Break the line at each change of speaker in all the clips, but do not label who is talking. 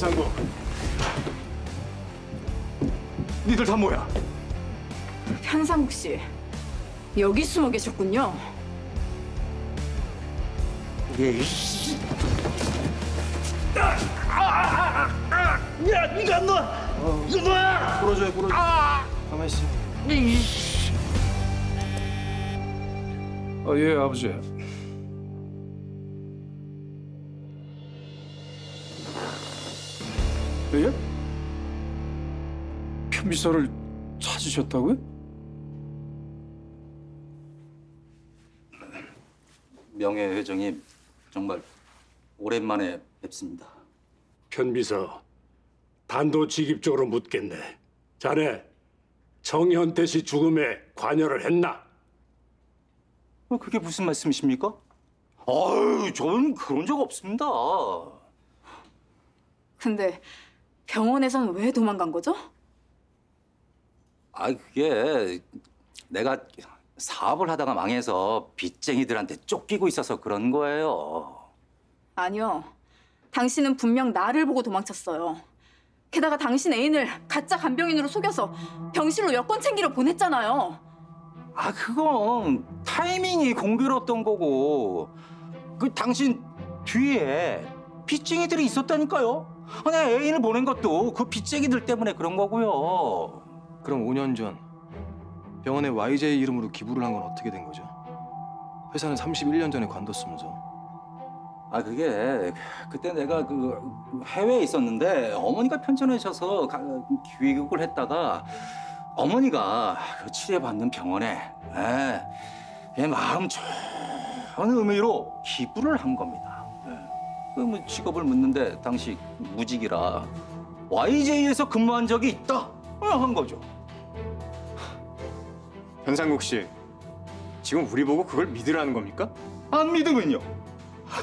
현상국. 니들 다 뭐야?
현상국 씨 여기 숨어 계셨군요.
야, 네가 안 놔! 이거 놔!
부러져요, 부러져. 가만 있어. 아, 예, 아버지. 예? 편비서를 찾으셨다고요?
명예 회장님 정말 오랜만에 뵙습니다.
편비서 단도직입적으로 묻겠네. 자네 정현태 씨 죽음에 관여를 했나?
어, 그게 무슨 말씀이십니까? 아유, 저는 그런 적 없습니다.
근데 병원에선 왜 도망간 거죠?
아, 그게 내가 사업을 하다가 망해서 빚쟁이들한테 쫓기고 있어서 그런 거예요.
아니요. 당신은 분명 나를 보고 도망쳤어요. 게다가 당신 애인을 가짜 간병인으로 속여서 병실로 여권 챙기러 보냈잖아요.
아, 그건 타이밍이 공교로웠던 거고 그 당신 뒤에 빚쟁이들이 있었다니까요. 아, 내 애인을 보낸 것도 그 빚쟁이들 때문에 그런 거고요.
그럼 5년 전 병원에 YJ 이름으로 기부를 한 건 어떻게 된 거죠? 회사는 31년 전에 관뒀으면서
아 그게 그때 내가 그 해외에 있었는데 어머니가 편찮으셔서 가- 귀국을 했다가 어머니가 그 치료받는 병원에 예, 예, 마음 좋은 의미로 기부를 한 겁니다. 예. 그뭐 직업을 묻는데 당시 무직이라 YJ에서 근무한 적이 있다 어, 한 거죠.
현상국 씨, 지금 우리 보고 그걸 믿으라는 겁니까?
안 믿으면요.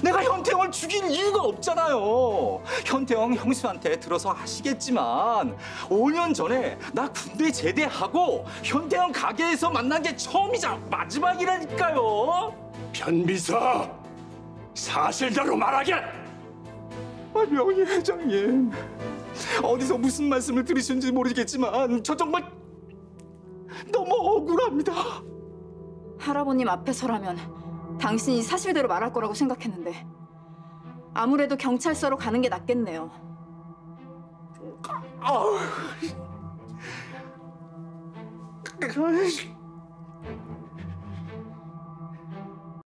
내가 현태영을 죽일 이유가 없잖아요. 현태영 형수한테 들어서 아시겠지만 5년 전에 나 군대 제대하고 현태영 가게에서 만난 게 처음이자 마지막이라니까요.
편비서 사실대로 말하게.
아, 명예 회장님. 어디서 무슨 말씀을 들으셨는지 모르겠지만 저 정말 너무 억울합니다.
할아버님 앞에서라면 당신이 사실대로 말할 거라고 생각했는데 아무래도 경찰서로 가는 게 낫겠네요.
아우.